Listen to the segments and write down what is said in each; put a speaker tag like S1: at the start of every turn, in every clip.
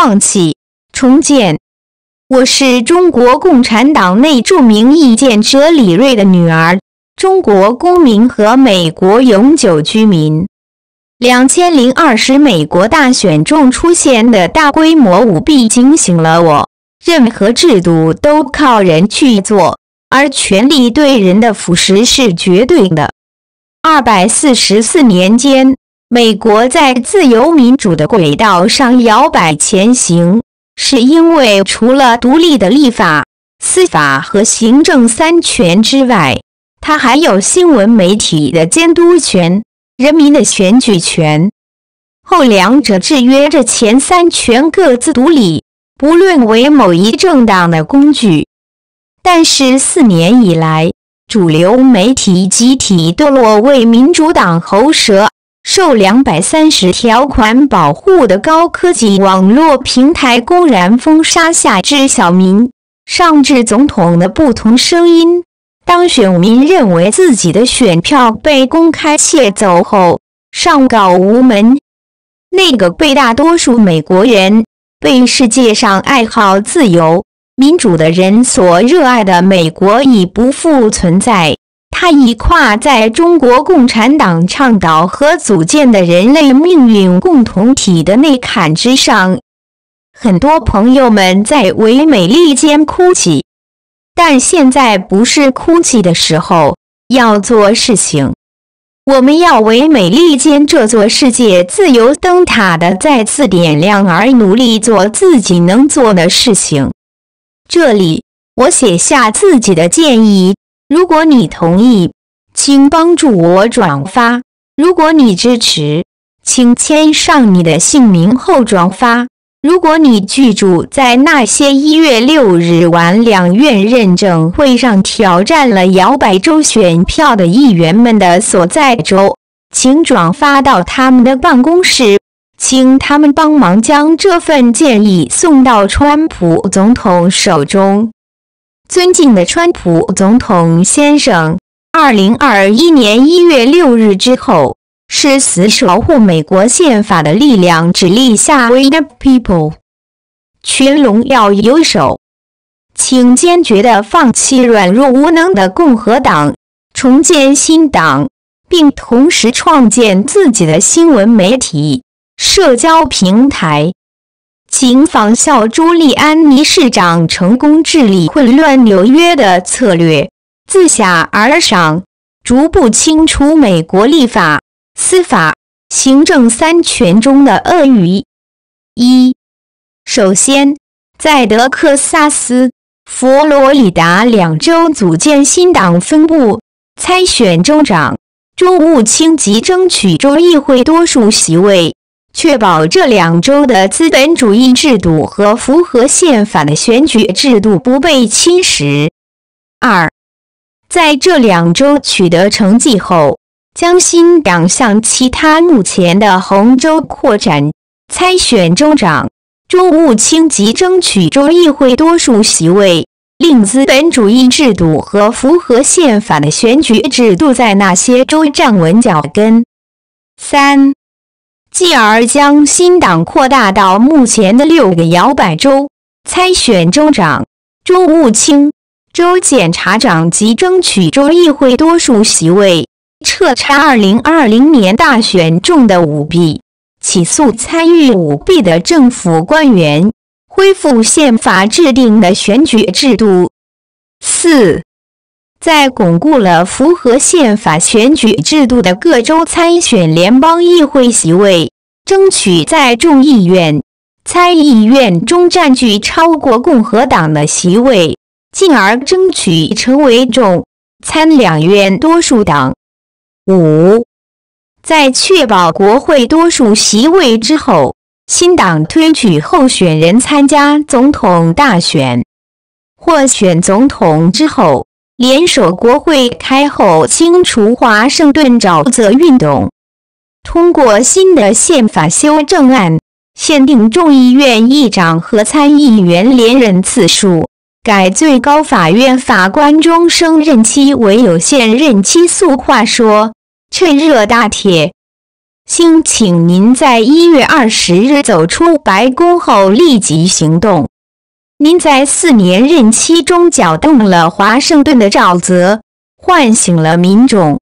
S1: 放弃，重建。我是中国共产党内著名意见者李瑞的女儿，中国公民和美国永久居民。两千零二十美国大选中出现的大规模舞弊惊醒了我。任何制度都靠人去做，而权力对人的腐蚀是绝对的。二百四十四年间，美国在自由民主的轨道上摇摆前行。是因为除了独立的立法、司法和行政三权之外，它还有新闻媒体的监督权、人民的选举权。后两者制约着前三权各自独立，不论为某一政党的工具。但是四年以来，主流媒体集体堕落，为民主党喉舌。受两百三十条款保护的高科技网络平台公然封杀下至小民、上至总统的不同声音。当选民认为自己的选票被公开窃走后，上告无门。那个被大多数美国人、被世界上爱好自由民主的人所热爱的美国已不复存在。他已跨在中国共产党倡导和组建的人类命运共同体的内坎之上。很多朋友们在唯美利坚哭泣，但现在不是哭泣的时候，要做事情。我们要为美利坚这座世界自由灯塔的再次点亮而努力做自己能做的事情。这里，我写下自己的建议。如果你同意，请帮助我转发；如果你支持，请签上你的姓名后转发。如果你居住在那些一月六日晚两院认证会上挑战了摇摆州选票的议员们的所在州，请转发到他们的办公室，请他们帮忙将这份建议送到川普总统手中。尊敬的川普总统先生，二零二一年一月六日之后，是死守护美国宪法的力量指令下，We the people，群龙要有首，请坚决地放弃软弱无能的共和党，重建新党，并同时创建自己的新闻媒体、社交平台。请仿效朱利安尼市长成功治理混乱纽约的策略，自下而上逐步清除美国立法、司法、行政三权中的鳄鱼。一，首先，在德克萨斯、佛罗里达两州组建新党分部，参选州长、州务卿及争取州议会多数席位。确保这两州的资本主义制度和符合宪法的选举制度不被侵蚀。二，在这两州取得成绩后，将新党向其他目前的红州扩展，参选州长、州务卿及争取州议会多数席位，令资本主义制度和符合宪法的选举制度在那些州站稳脚跟。三。继而将新党扩大到目前的六个摇摆州，参选州长、州务卿、州检察长及争取州议会多数席位，彻查2020年大选中的舞弊，起诉参与舞弊的政府官员，恢复宪法制定的选举制度。四，在巩固了符合宪法选举制度的各州参选联邦议会席位。争取在众议院、参议院中占据超过共和党的席位，进而争取成为众参两院多数党。五，在确保国会多数席位之后，新党推举候选人参加总统大选。获选总统之后，联手国会开后清除华盛顿沼泽运动。通过新的宪法修正案，限定众议院议长和参议员连任次数，改最高法院法官终生任期为有限任期。俗话说：“趁热打铁。”兴请您在一月二十日走出白宫后立即行动。您在四年任期中搅动了华盛顿的沼泽，唤醒了民众。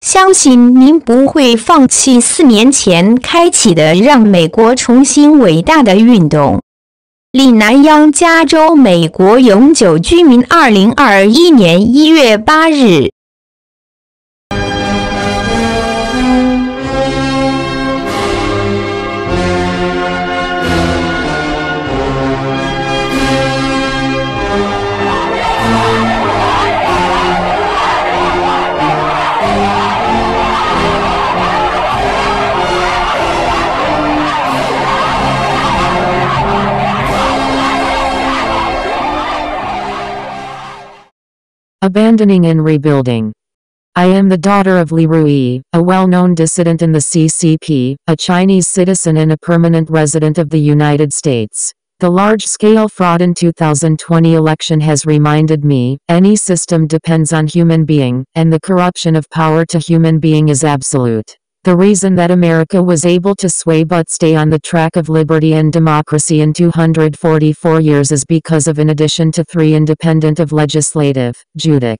S1: 相信您不会放弃四年前开启的让美国重新伟大的运动。李南央加州美国永久居民，二零二一年一月八日。
S2: Abandoning and Rebuilding. I am the daughter of Li Rui, a well-known dissident in the CCP, a Chinese citizen and a permanent resident of the United States. The large-scale fraud in 2020 election has reminded me, any system depends on human being, and the corruption of power to human being is absolute. The reason that America was able to sway but stay on the track of liberty and democracy in 244 years is because of in addition to three independent of legislative, judic,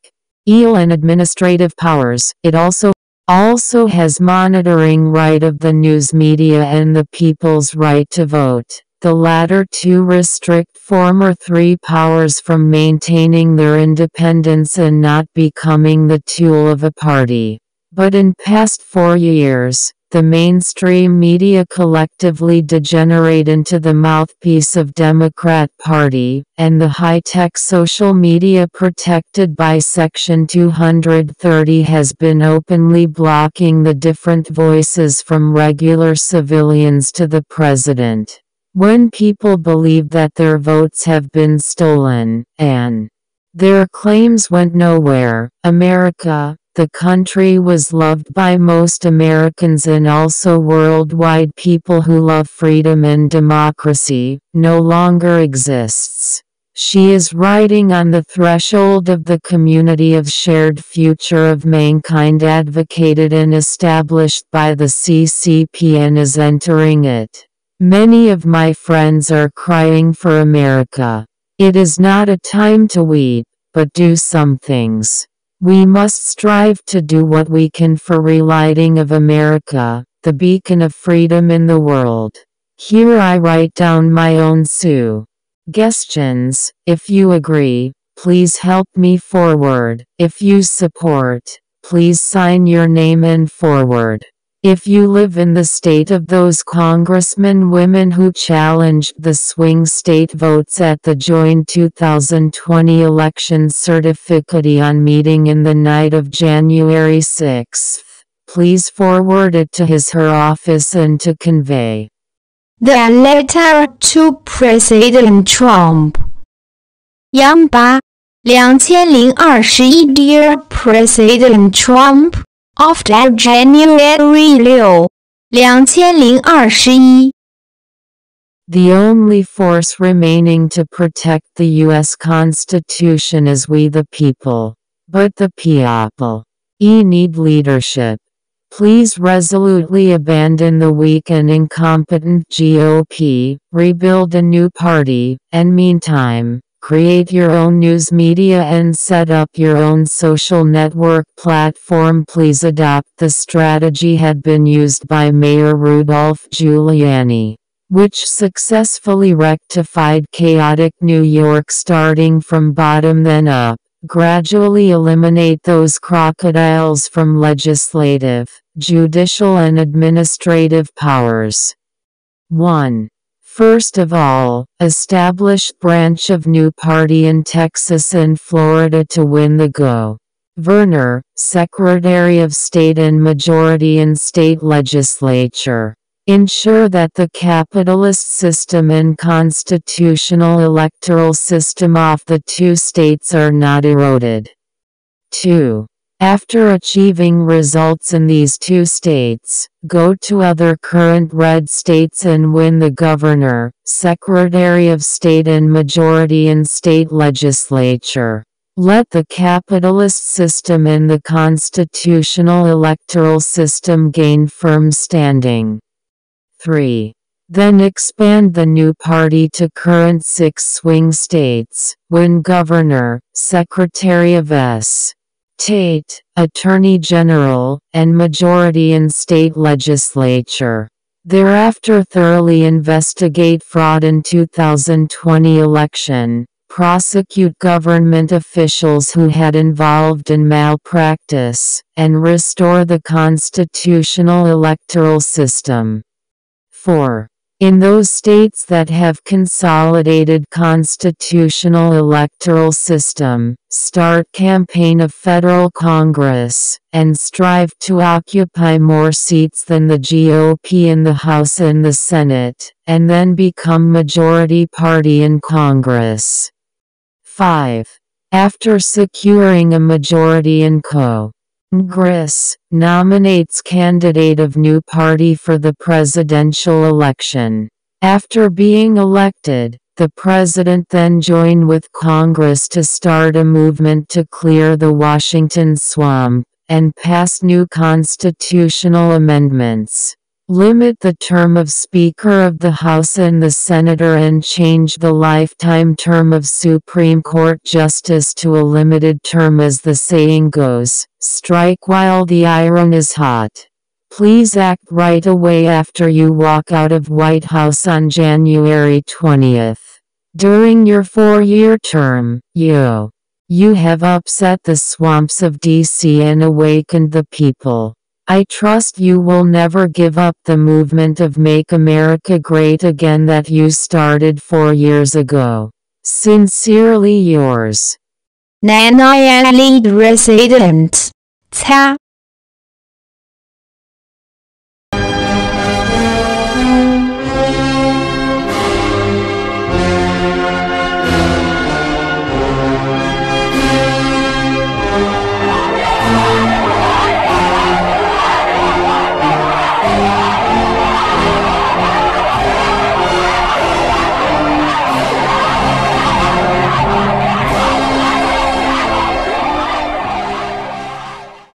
S2: eel and administrative powers, it also also has monitoring right of the news media and the people's right to vote. The latter two restrict former three powers from maintaining their independence and not becoming the tool of a party. But in past four years, the mainstream media collectively degenerate into the mouthpiece of Democrat Party, and the high-tech social media protected by Section 230 has been openly blocking the different voices from regular civilians to the president. When people believe that their votes have been stolen, and their claims went nowhere, America, the country was loved by most Americans and also worldwide people who love freedom and democracy, no longer exists. She is riding on the threshold of the community of shared future of mankind advocated and established by the CCP and is entering it. Many of my friends are crying for America. It is not a time to weep, but do some things. We must strive to do what we can for relighting of America, the beacon of freedom in the world. Here I write down my own sue. suggestions. If you agree, please help me forward. If you support, please sign your name and forward. If you live in the state of those congressmen women who challenged the swing state votes at the joint 2020 election certificate on meeting in the night of January 6, please forward it to his her office and to convey
S1: the letter to President Trump. 杨拔，2021 Dear President Trump after January 6, 2021.
S2: The only force remaining to protect the U.S. Constitution is we the people. But the people. E need leadership. Please resolutely abandon the weak and incompetent GOP, rebuild a new party, and meantime, Create your own news media and set up your own social network platform. Please adopt the strategy had been used by Mayor Rudolph Giuliani, which successfully rectified chaotic New York starting from bottom then up. Gradually eliminate those crocodiles from legislative, judicial and administrative powers. 1. First of all, establish branch of new party in Texas and Florida to win the go. Verner, Secretary of State and majority in state legislature. Ensure that the capitalist system and constitutional electoral system of the two states are not eroded. 2. After achieving results in these two states, go to other current red states and win the governor, secretary of state and majority in state legislature. Let the capitalist system and the constitutional electoral system gain firm standing. 3. Then expand the new party to current six swing states, win governor, secretary of S. Tate, attorney general, and majority in state legislature. Thereafter thoroughly investigate fraud in 2020 election, prosecute government officials who had involved in malpractice, and restore the constitutional electoral system. 4. In those states that have consolidated constitutional electoral system, start campaign of federal Congress, and strive to occupy more seats than the GOP in the House and the Senate, and then become majority party in Congress. 5. After securing a majority in Co. Congress, nominates candidate of new party for the presidential election. After being elected, the president then joined with Congress to start a movement to clear the Washington swamp, and pass new constitutional amendments limit the term of Speaker of the House and the Senator and change the lifetime term of Supreme Court Justice to a limited term as the saying goes, strike while the iron is hot. Please act right away after you walk out of White House on January 20th. During your four-year term, you, you have upset the swamps of DC and awakened the people. I trust you will never give up the movement of Make America Great Again that you started four years ago. Sincerely yours.
S1: Nanyang Lead Resident. 擦。